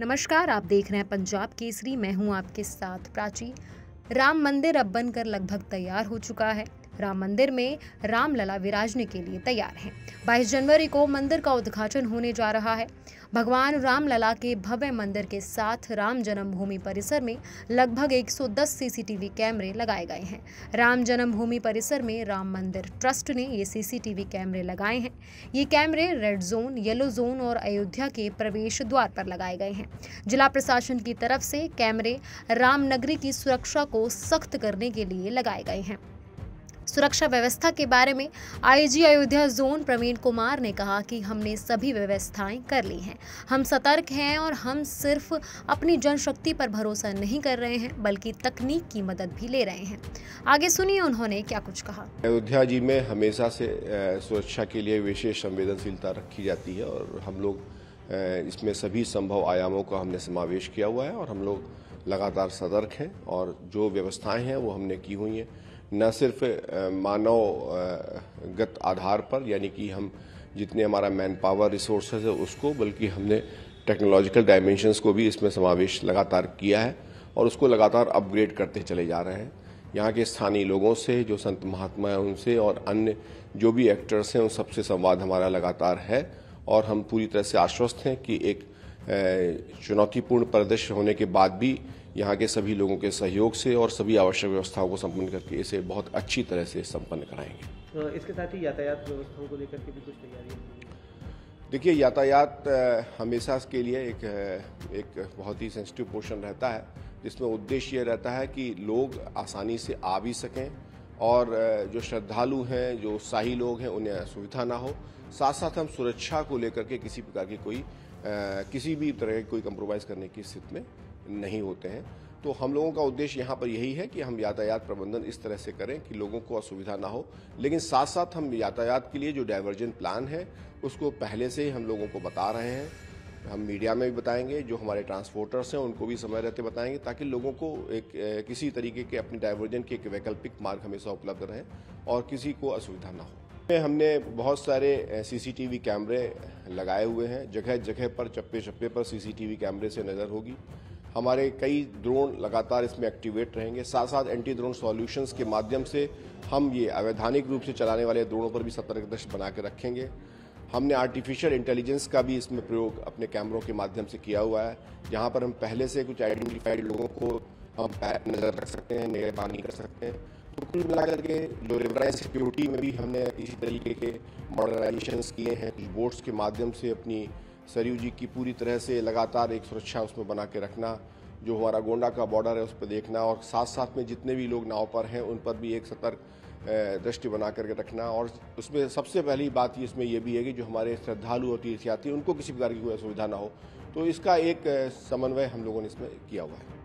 नमस्कार, आप देख रहे हैं पंजाब केसरी। मैं हूँ आपके साथ प्राची। राम मंदिर अब बनकर लगभग तैयार हो चुका है। राम मंदिर में रामलला विराजने के लिए तैयार हैं। 22 जनवरी को मंदिर का उद्घाटन होने जा रहा है। भगवान रामलला के भव्य मंदिर के साथ राम जन्मभूमि परिसर में लगभग 110 सीसीटीवी कैमरे लगाए गए हैं। राम जन्मभूमि परिसर में राम मंदिर ट्रस्ट ने ये सीसीटीवी कैमरे लगाए हैं। ये कैमरे रेड जोन, येलो जोन और अयोध्या के प्रवेश द्वार पर लगाए गए हैं। जिला प्रशासन की तरफ़ से कैमरे रामनगरी की सुरक्षा को सख्त करने के लिए लगाए गए हैं। सुरक्षा व्यवस्था के बारे में आईजी अयोध्या जोन प्रवीण कुमार ने कहा कि हमने सभी व्यवस्थाएँ कर ली हैं। हम सतर्क हैं और हम सिर्फ़ अपनी जनशक्ति पर भरोसा नहीं कर रहे हैं, बल्कि तकनीक की मदद भी ले रहे हैं। आगे सुनिए उन्होंने क्या कुछ कहा। अयोध्या जी में हमेशा से सुरक्षा के लिए विशेष संवेदनशीलता रखी जाती है और हम लोग इसमें सभी संभव आयामों का हमने समावेश किया हुआ है और हम लोग लगातार सतर्क हैं और जो व्यवस्थाएँ हैं वो हमने की हुई हैं। न सिर्फ़ मानवगत आधार पर, यानी कि हम जितने हमारा मैन पावर रिसोर्सेज है उसको, बल्कि हमने टेक्नोलॉजिकल डायमेंशंस को भी इसमें समावेश लगातार किया है और उसको लगातार अपग्रेड करते चले जा रहे हैं। यहाँ के स्थानीय लोगों से, जो संत महात्मा हैं उनसे और अन्य जो भी एक्टर्स हैं, उन सबसे संवाद हमारा लगातार है और हम पूरी तरह से आश्वस्त हैं कि एक चुनौतीपूर्ण परिदृश्य होने के बाद भी यहाँ के सभी लोगों के सहयोग से और सभी आवश्यक व्यवस्थाओं को संपन्न करके इसे बहुत अच्छी तरह से संपन्न कराएँगे। तो इसके साथ ही यातायात व्यवस्थाओं को लेकर के भी कुछ तैयारी देखिए यातायात हमेशा के लिए एक एक बहुत ही सेंसिटिव पोर्शन रहता है जिसमें उद्देश्य ये रहता है कि लोग आसानी से आ भी सकें और जो श्रद्धालु हैं जो उत्साही लोग हैं उन्हें असुविधा ना हो। साथ साथ हम सुरक्षा को लेकर के किसी प्रकार की कोई किसी भी तरह की कोई कंप्रोमाइज़ करने की स्थिति में नहीं होते हैं। तो हम लोगों का उद्देश्य यहाँ पर यही है कि हम यातायात प्रबंधन इस तरह से करें कि लोगों को असुविधा ना हो। लेकिन साथ साथ हम यातायात के लिए जो डाइवर्जन प्लान है, उसको पहले से ही हम लोगों को बता रहे हैं। हम मीडिया में भी बताएँगे, जो हमारे ट्रांसपोर्टर्स हैं, उनको भी समय रहते बताएँगे, ताकि लोगों को एक किसी तरीके के अपने डाइवर्जन के एक वैकल्पिक मार्ग हमेशा उपलब्ध रहे और किसी को असुविधा ना हो। हमने बहुत सारे सीसीटीवी कैमरे लगाए हुए हैं। जगह जगह पर चप्पे चप्पे पर सीसीटीवी कैमरे से नज़र होगी। हमारे कई ड्रोन लगातार इसमें एक्टिवेट रहेंगे। साथ साथ एंटी ड्रोन सॉल्यूशंस के माध्यम से हम ये अवैधानिक रूप से चलाने वाले ड्रोनों पर भी सतर्क दृष्टि बना के रखेंगे। हमने आर्टिफिशियल इंटेलिजेंस का भी इसमें प्रयोग अपने कैमरों के माध्यम से किया हुआ है। जहाँ पर हम पहले से कुछ आइडेंटिफाइड लोगों को हम नज़र रख सकते हैं निगरानी कर सकते हैं। तो कुल मिलाकर के जो रिवराइज सिक्योरिटी में भी हमने इसी तरीके के मॉडर्नाइजेशन किए हैं बोट्स के माध्यम से अपनी सरयू जी की पूरी तरह से लगातार एक सुरक्षा उसमें बना के रखना, जो हमारा गोंडा का बॉर्डर है, उस पर देखना और साथ साथ में जितने भी लोग नाव पर हैं, उन पर भी एक सतर्क दृष्टि बना करके रखना। और उसमें सबसे पहली बात इसमें यह भी है कि जो हमारे श्रद्धालु और तीर्थयात्री उनको किसी प्रकार की कोई असुविधा ना हो। तो इसका एक समन्वय हम लोगों ने इसमें किया हुआ है।